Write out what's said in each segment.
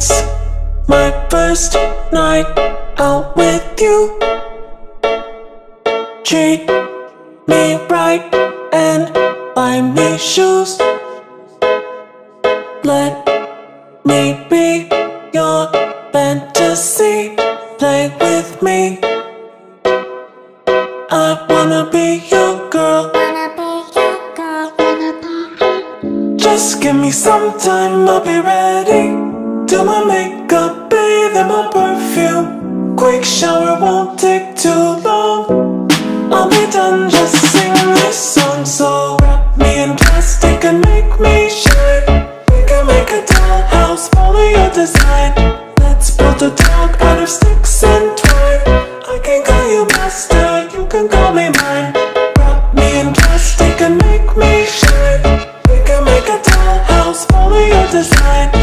It's my first night out with you. Treat me right and buy me shoes. Let me be your fantasy. Play with me. I wanna be your girl. Just give me some time, I'll be ready. Do my makeup, bathe in my perfume. Quick shower won't take too long. I'll be done just sing this song So wrap me in plastic and make me shine. We can make a dollhouse, follow your design. Let's build a dog out of sticks and twine. I can call you master, you can call me mine. Wrap me in plastic and make me shine. We can make a dollhouse, follow your design.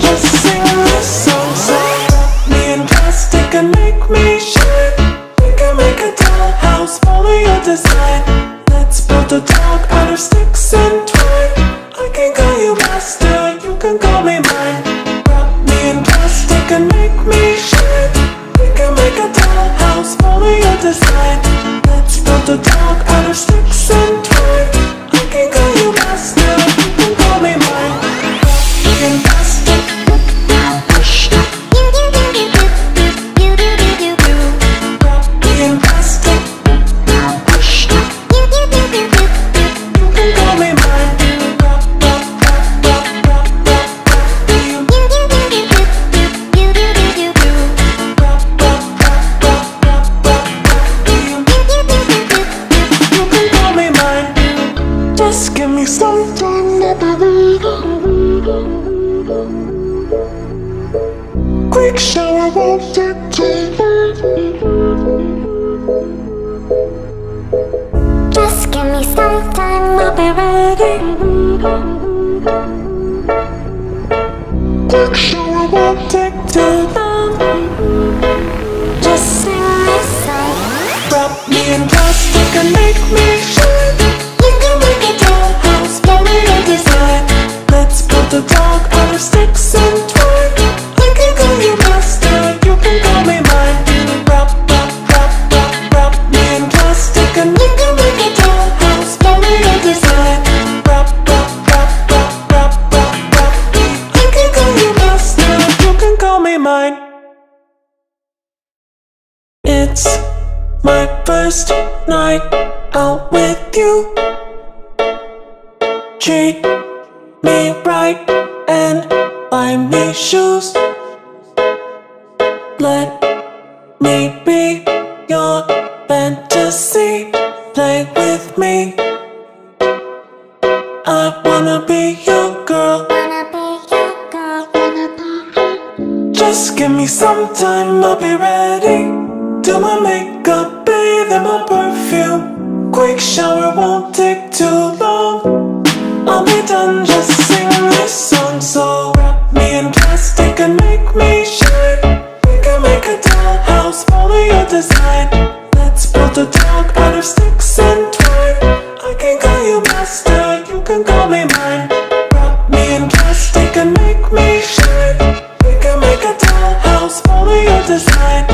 just sing this song me plastic make me We can make a dollhouse, follow your design Let's build a dog out of sticks and I wanna be your girl. Just give me some time, I'll be ready. Do my makeup, bathe in my perfume. Quick shower won't take too long. I'll be done, just this song. So wrap me in plastic and make me shine. We can make a dollhouse, follow your design. Let's build a dog. design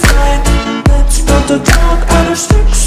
design. Let's build a dog out of sticks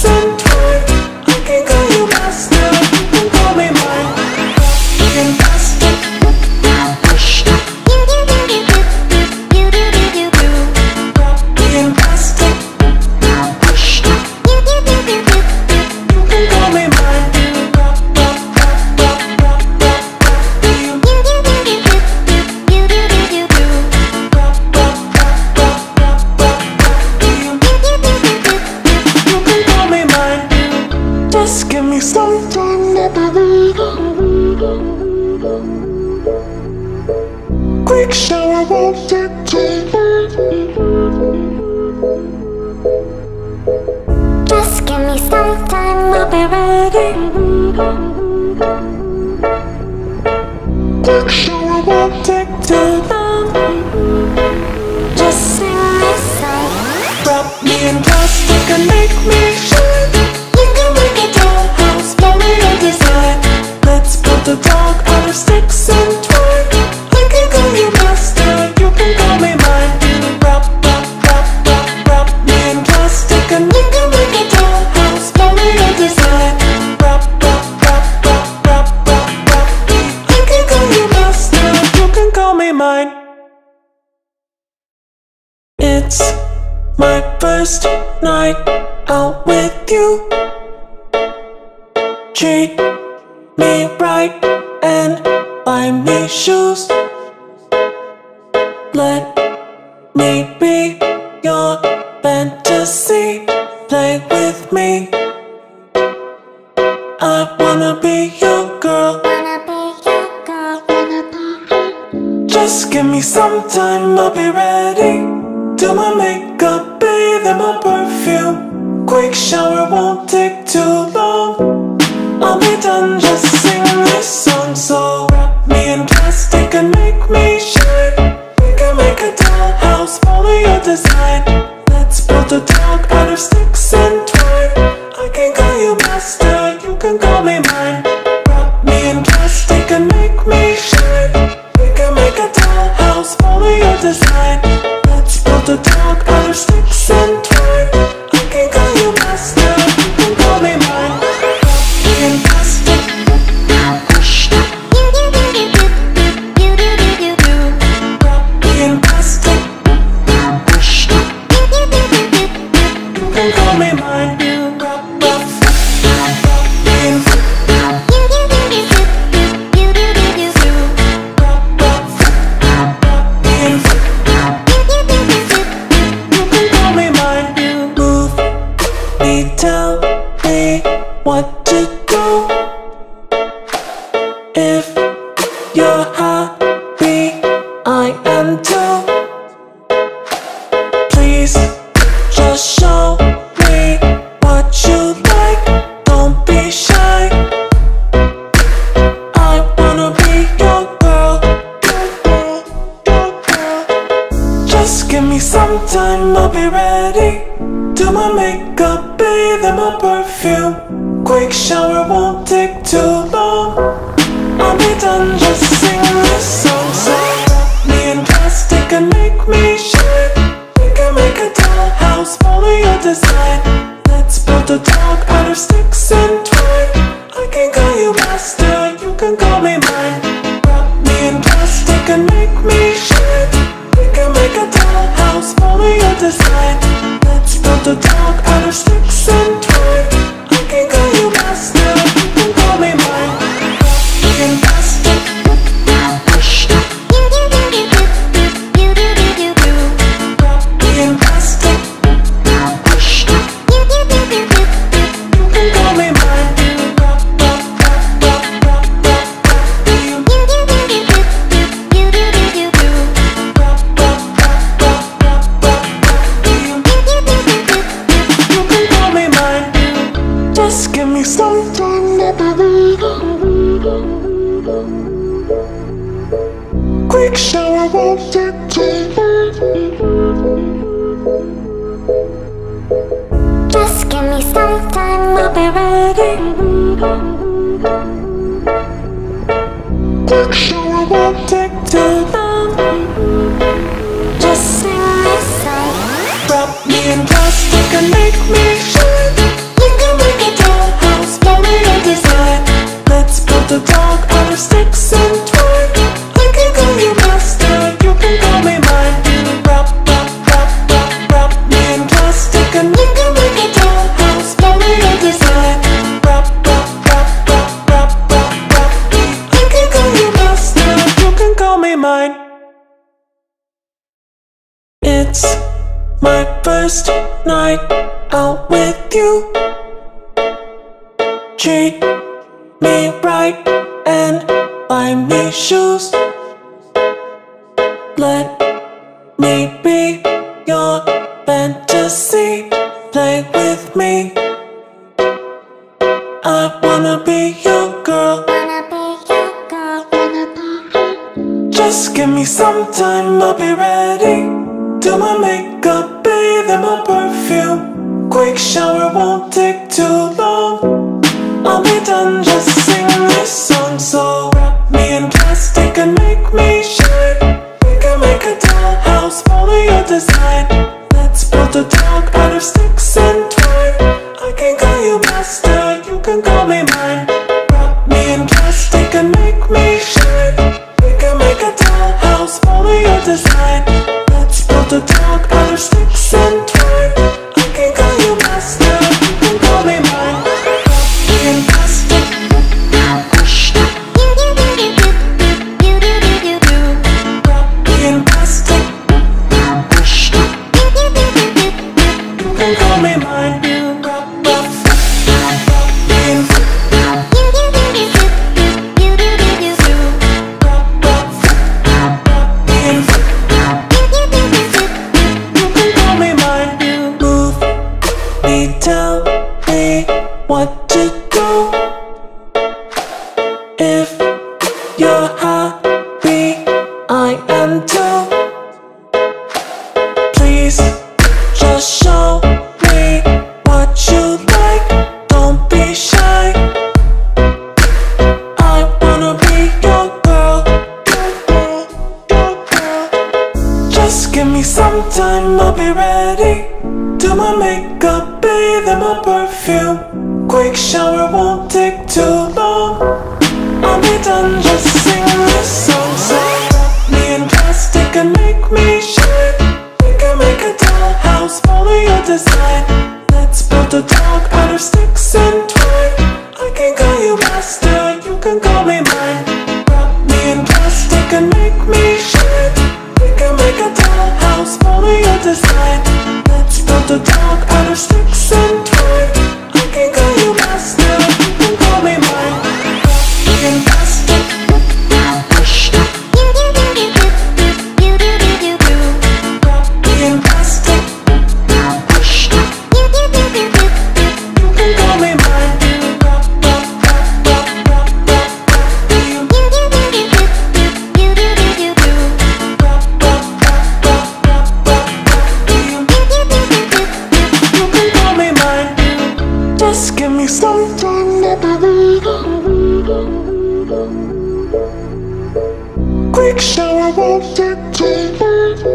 Just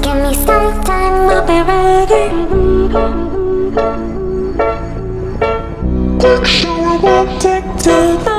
give me some time, I'll be ready. Look, sure I won't take time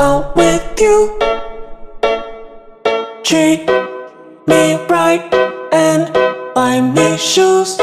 out with you. Treat me right and buy me shoes.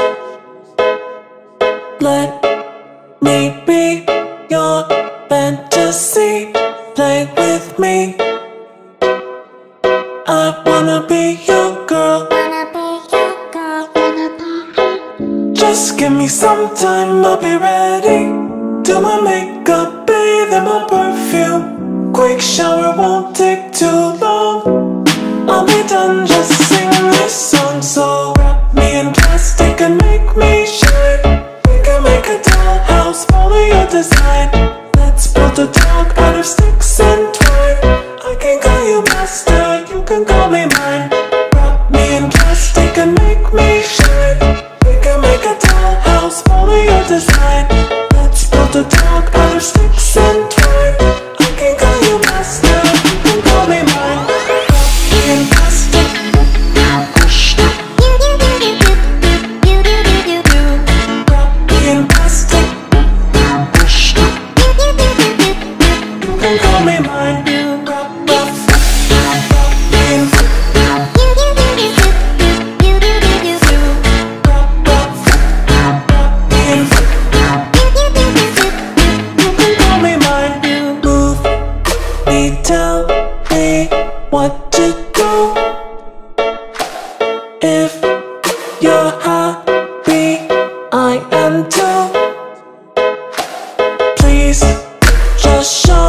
Just show.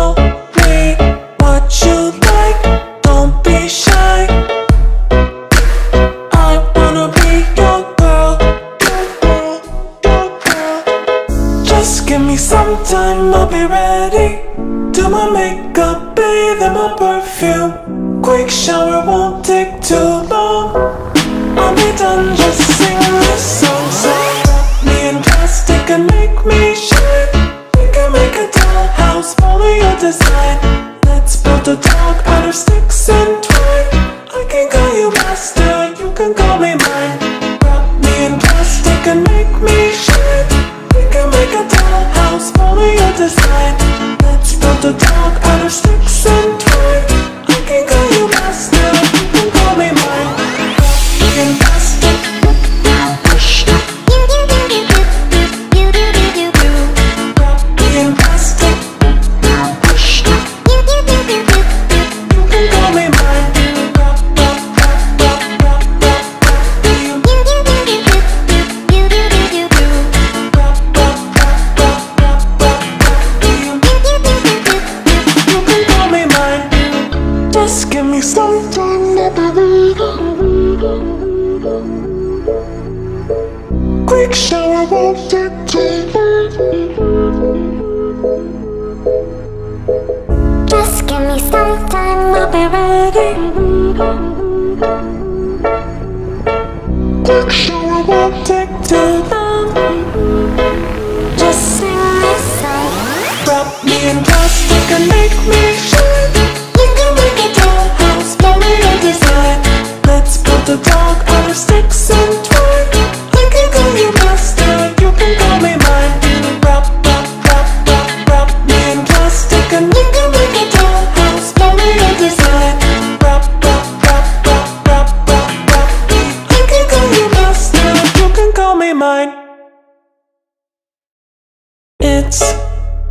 It's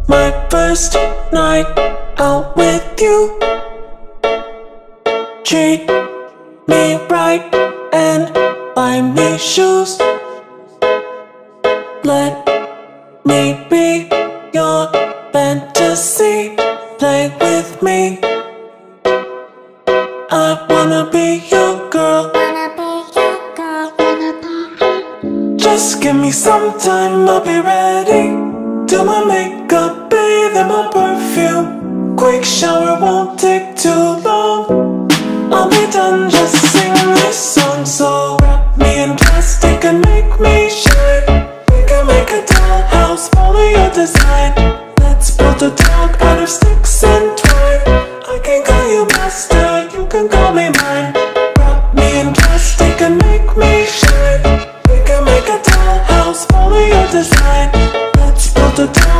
my first night out with you. Treat me right and buy me shoes. Let me be your fantasy. Play with me. I wanna be your girl. Just give me some time, I'll be ready. Do my makeup, bathe in my perfume. Quick shower won't take too long. I'll be done just sing this song. So wrap me in plastic and make me shine. We can make a dollhouse, follow your design. Let's build a dog out of sticks and twine. I can call you master, you can call me mine. Wrap me in plastic and make me shine. We can make a dollhouse, follow your design the time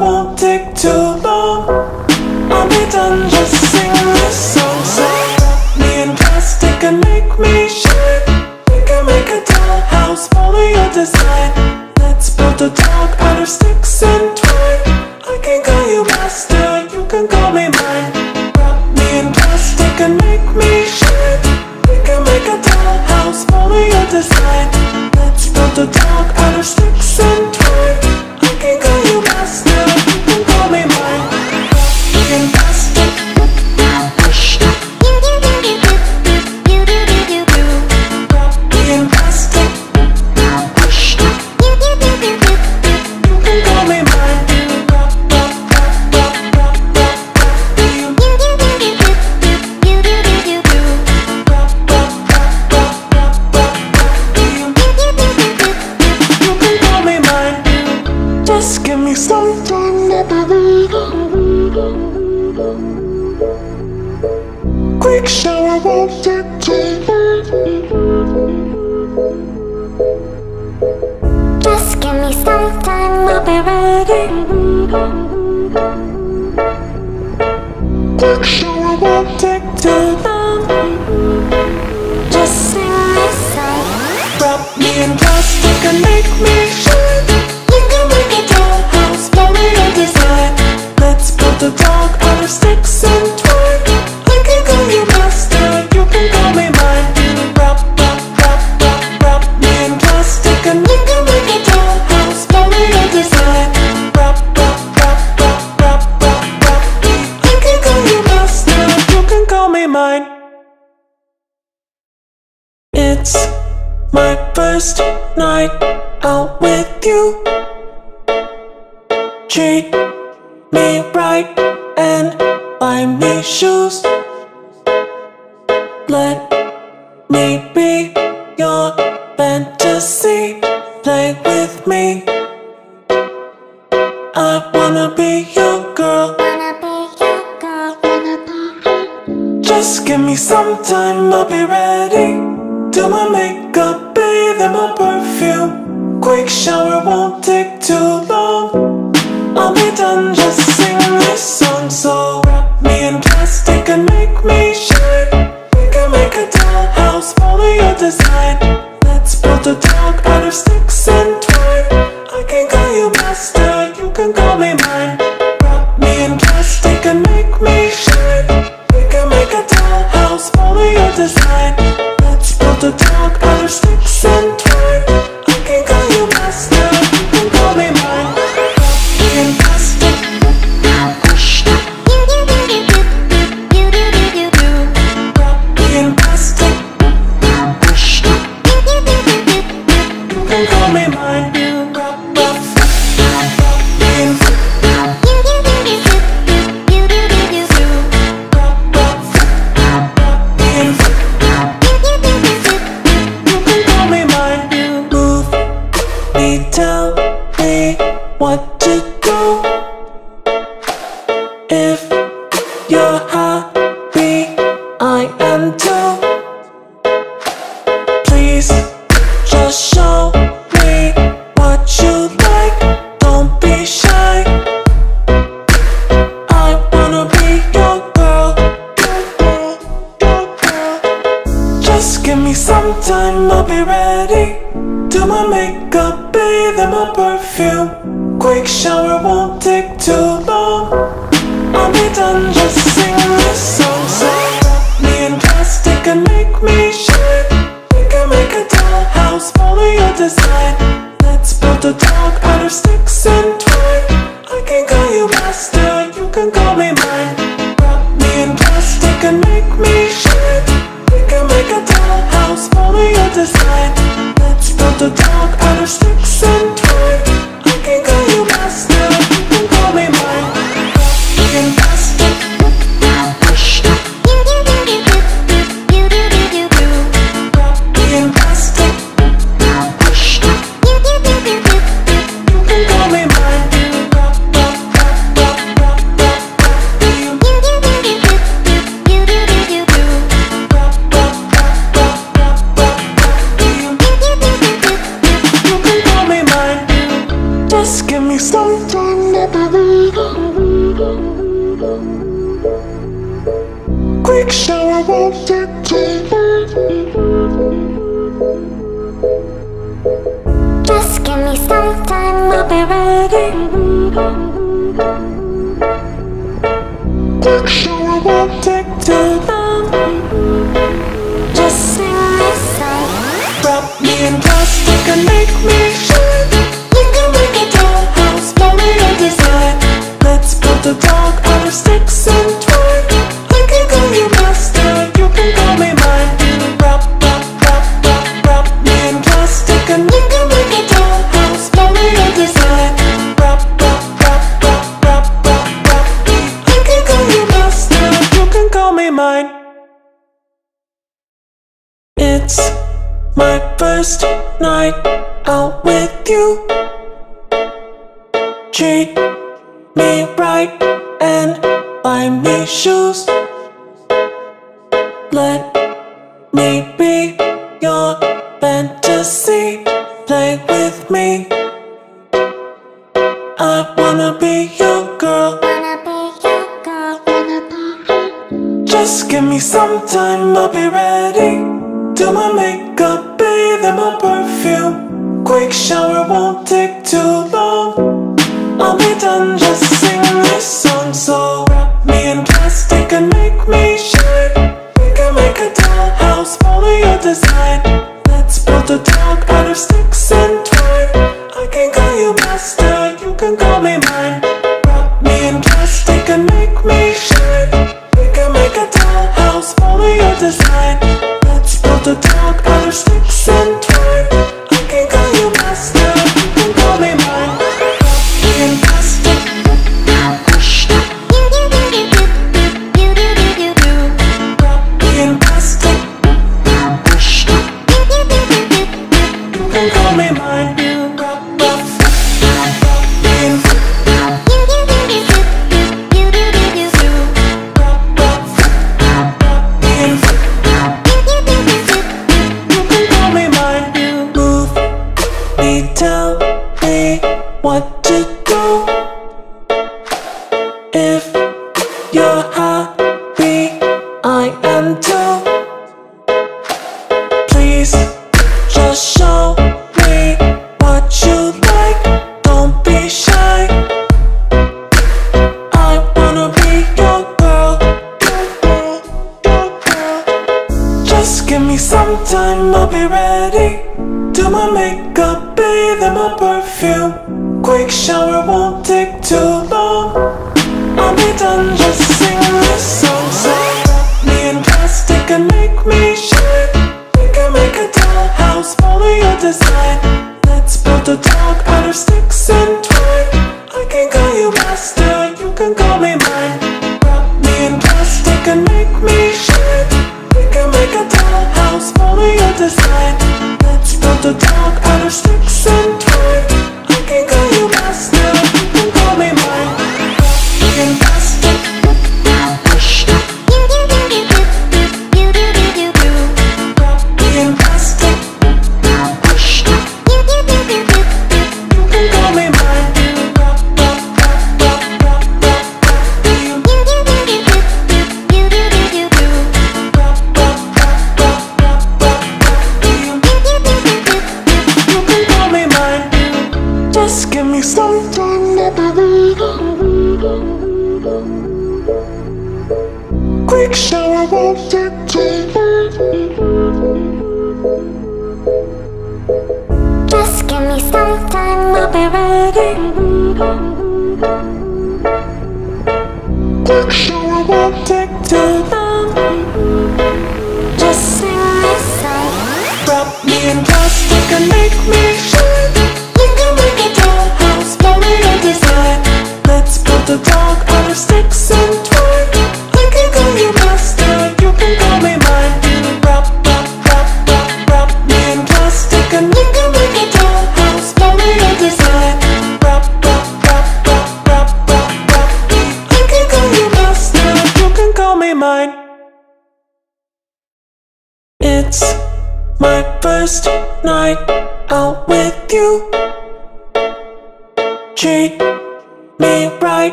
won't take too long. I'll be done just. see, play with me. I wanna be your girl. Just give me some time, I'll be ready. Do my makeup, bathe in my perfume. Quick shower won't take too long. I'll be done, just sing this song. So wrap me in plastic and make me shine. We can make a dollhouse, follow your design to talk out of sticks and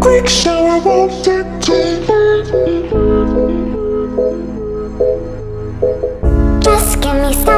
Quick shower won't take too. Just give me some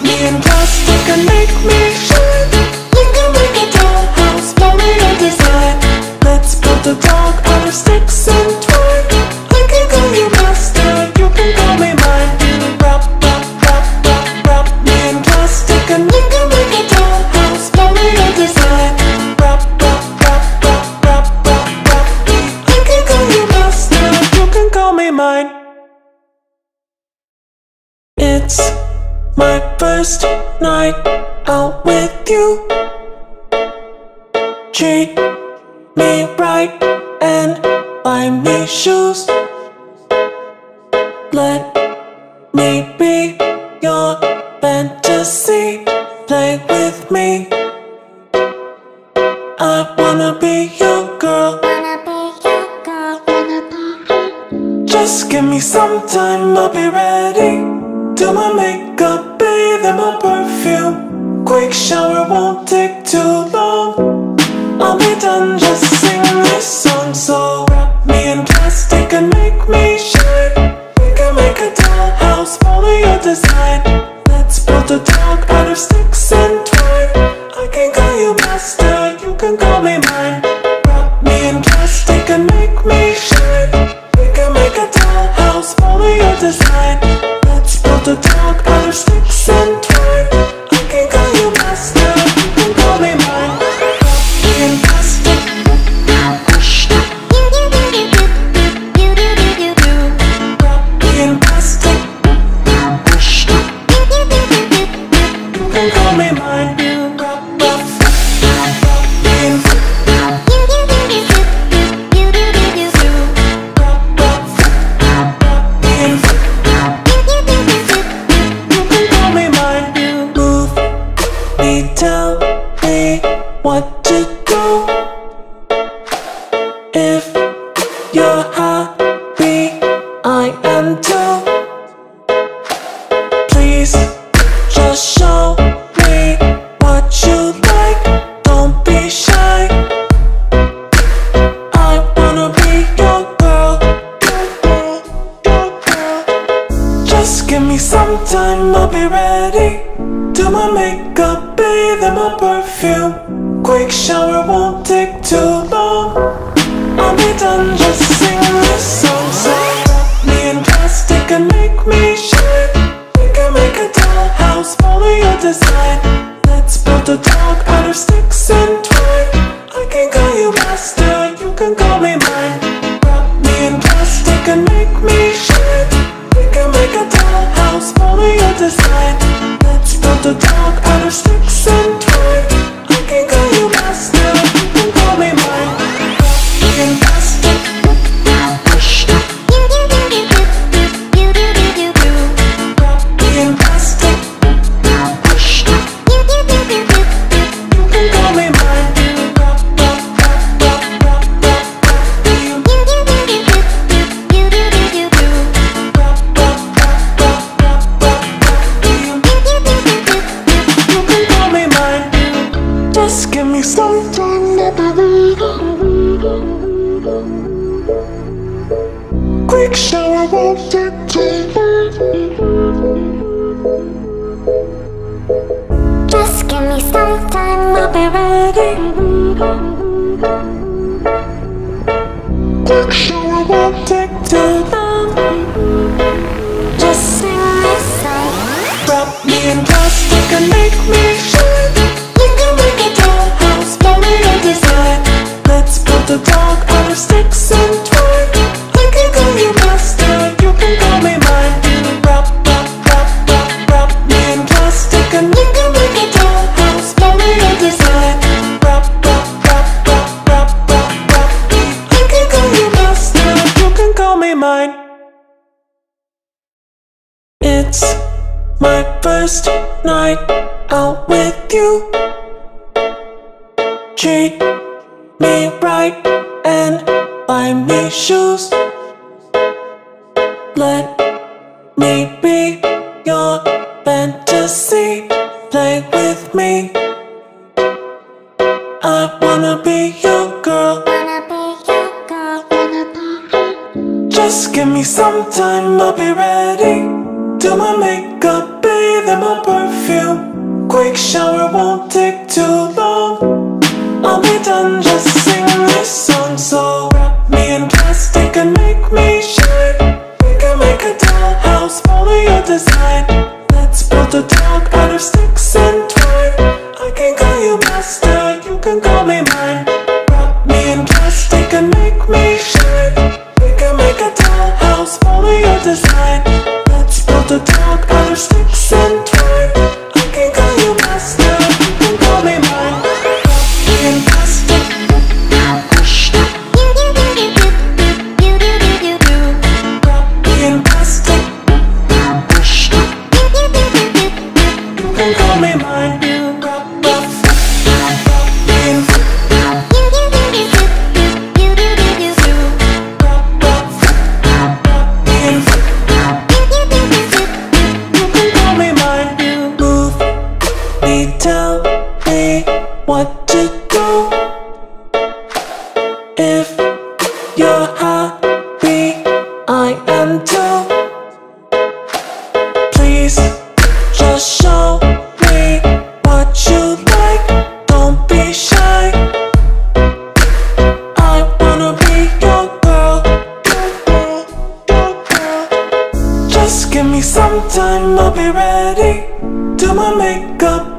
Me and dust, you can make me shine. you treat me right and buy me shoes. Let me be your fantasy. Play with me. I wanna be your girl. Just give me some time, I'll be ready. Do my shower won't take too long. I'll be done just sing this song. So wrap me in plastic and make me shine. We can make a dollhouse, follow your design. Let's build a dog out of sticks and twine. I can call you master, you can call me mine. Wrap me in plastic and make me shine. We can make a dollhouse, follow your design. Let's build a dog out of sticks I am too It's my first night out with you. Treat me right and buy me shoes. Let me be your fantasy. Play with me. I wanna be your girl. Just give me some time, I'll be ready. Do my makeup, bathe in my perfume. Quick shower won't take too long. I'll be done just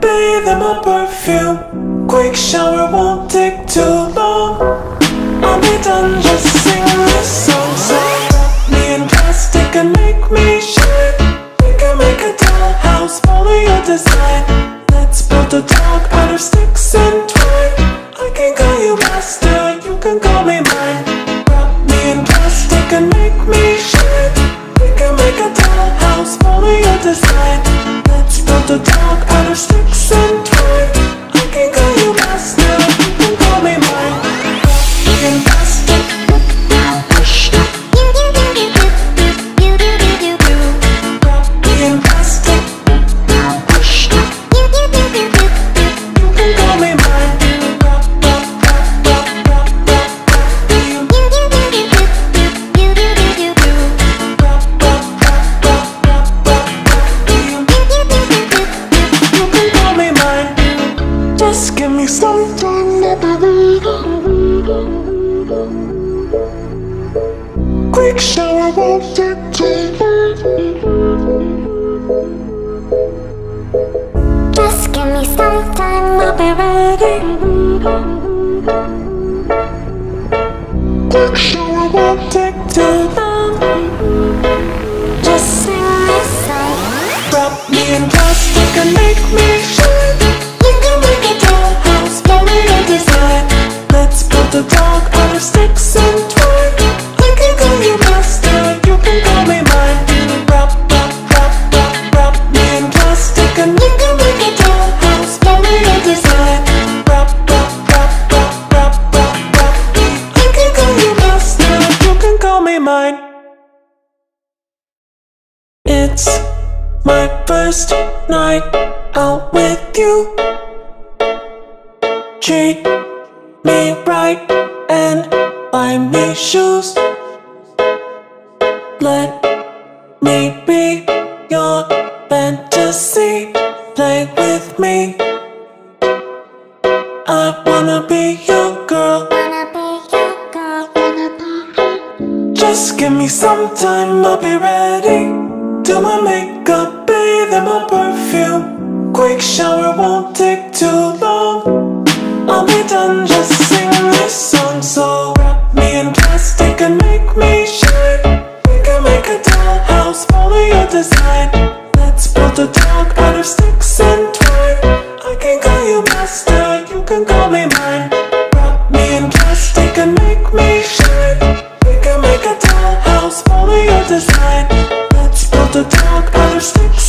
bathe in my perfume. Quick shower won't take too long. I'll be done just Maybe your fantasy. Play with me. I wanna be your girl. Just give me some time, I'll be ready. Do my makeup, bathe in my perfume. Quick shower won't take too long. I'll be done, just sing this song so. design Let's build a dog out of sticks and twine. I can call you master, you can call me mine. Wrap me in plastic and make me shine. We can make a dollhouse, follow your design. Let's build a dog out of sticks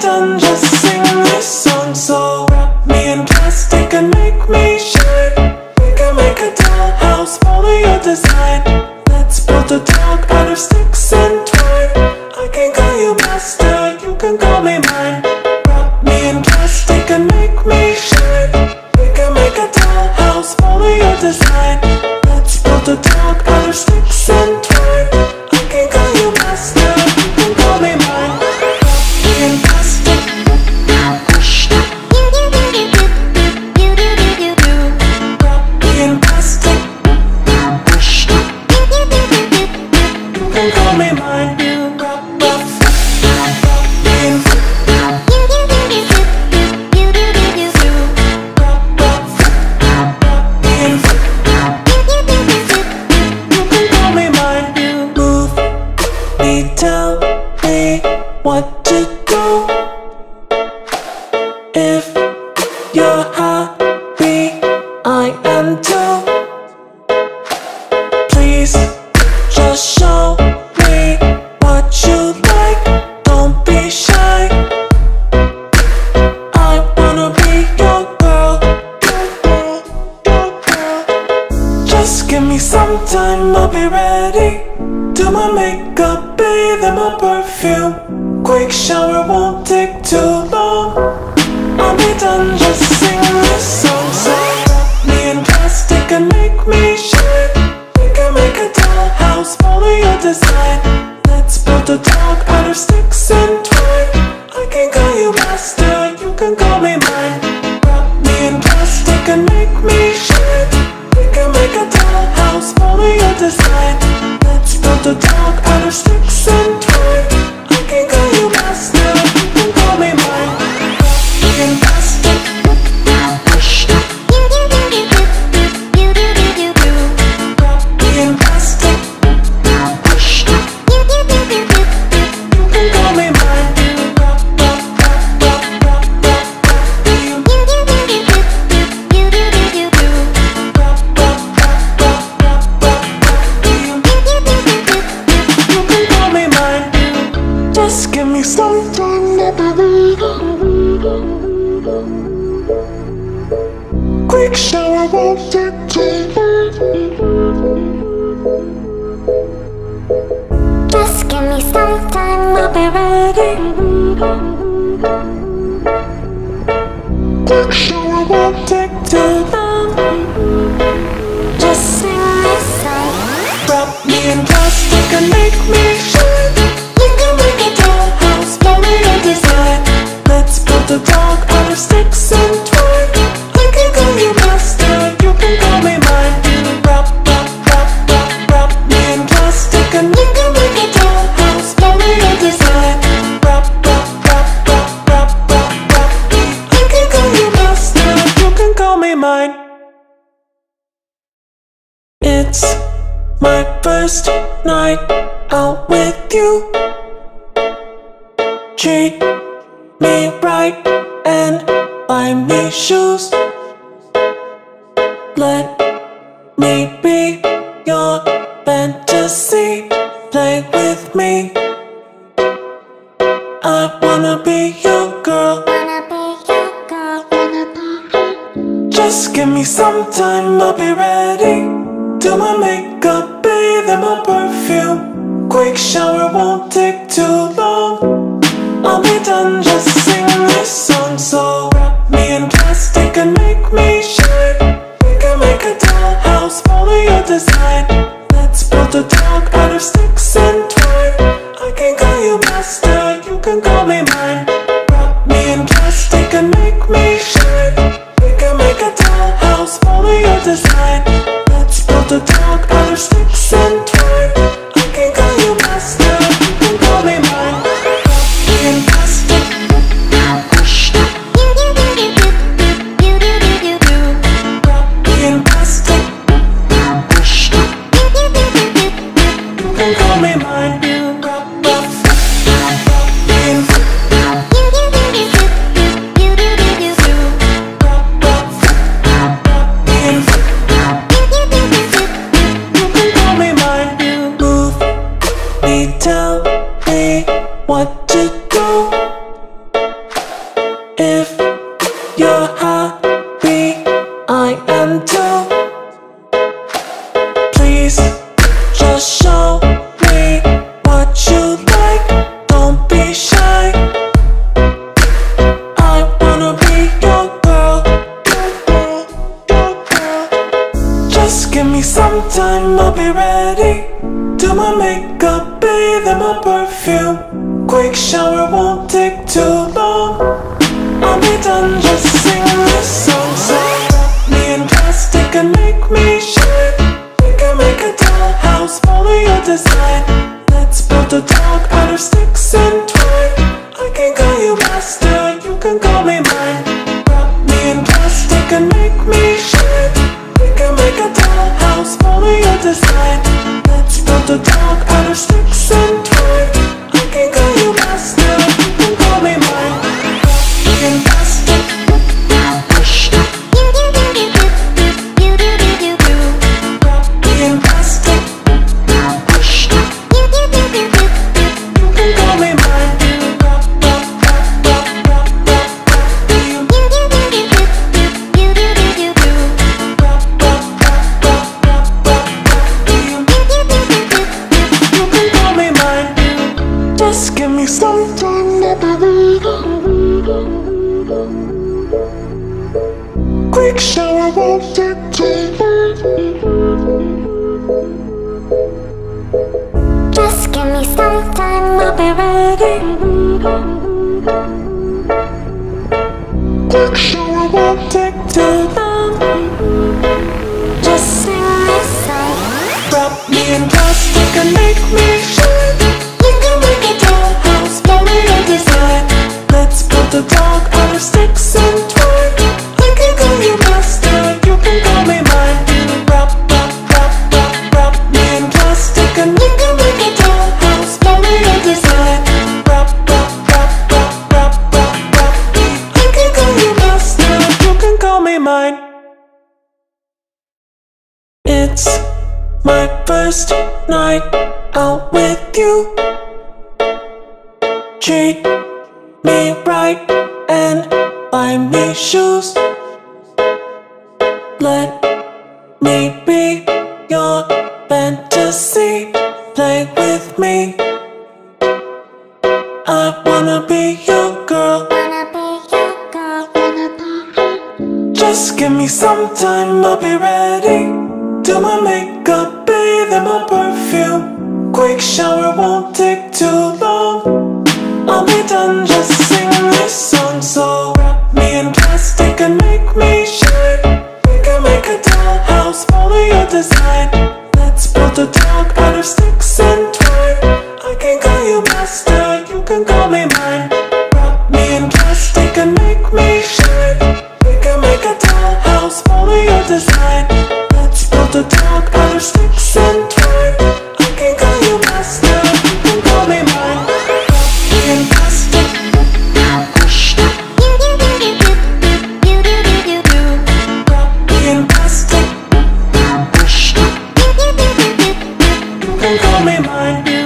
done just me mine.